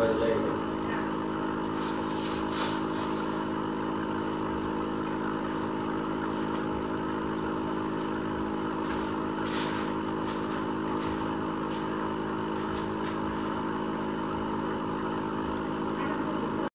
by the lady.